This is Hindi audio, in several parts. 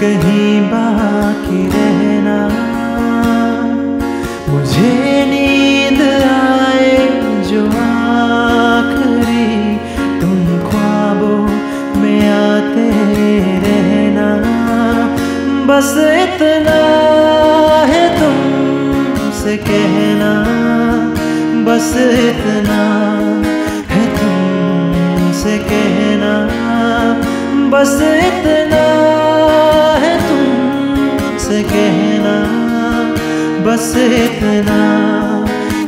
कहीं बाकी रहना। मुझे नींद आए जो आखरी। तुम ख्वाबों में आते रहना। बस इतना है तुम तुमसे कहना। बस इतना है तुम तुमसे कहना। बस इतना तुमसे कहना, बस इतना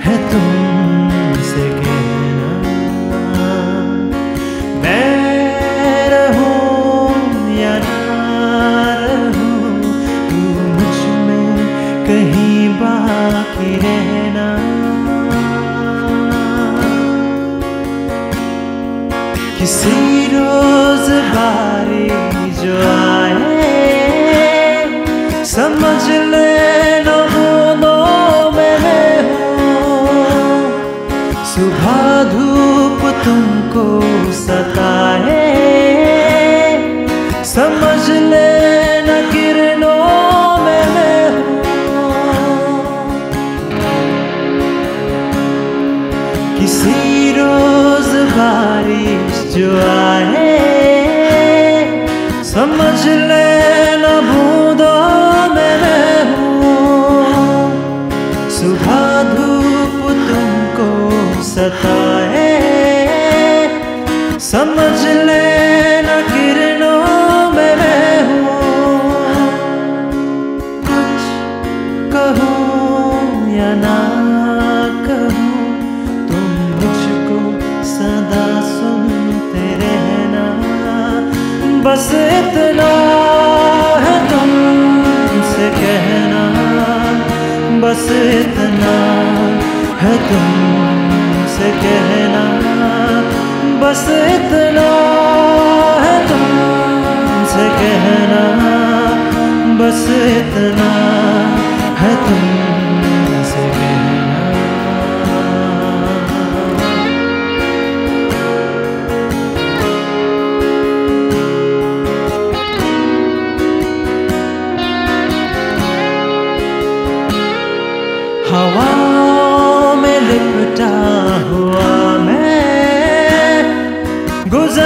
है तुमसे कहना। मैं रहूँ या ना रहूँ, तू मुझमें कहीं बाकी रहना। किसी रोज समझ ले बूंदों में हो। सुबह धूप तुमको सताए। समझ लेना किरणों में हूँ। किसी रोज बारिश जो आए। समझ लेना सताए समझ लेना किरणों में मैं हूँ। कुछ कहूँ या ना कहूँ, तुम मुझको सदा सुनते रहना। बस इतना है तुमसे कहना। बस इतना है तुमसे कहना बस इतना है तुमसे कहना बस इतना है तुमसे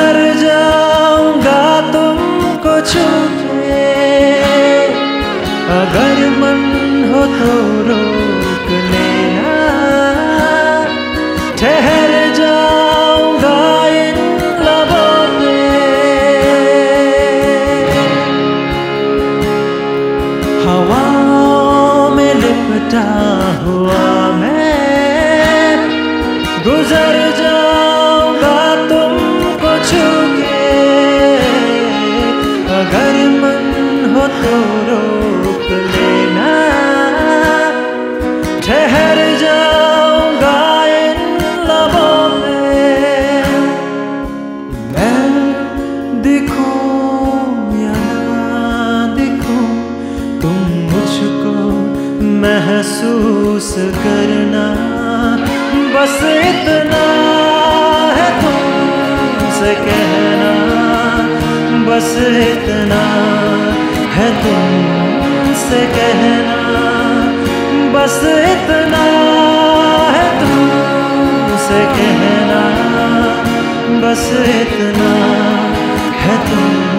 गुजर जाऊँगा तुमको छूटे अगर मन हो तो रोक लेना। ठहर जाऊँगा इन लबों पे हवा में लिपटा हुआ मैं, गुजर जाऊँगा तो रोक लेना। ठहर जाऊँगा इन लबों में। मैं दिखूं, या ना दिखूं, तुम मुझको महसूस करना। बस इतना है तुमसे कहना, बस इतना है तुमसे कहना बस इतना है तुमसे कहना बस इतना है तुम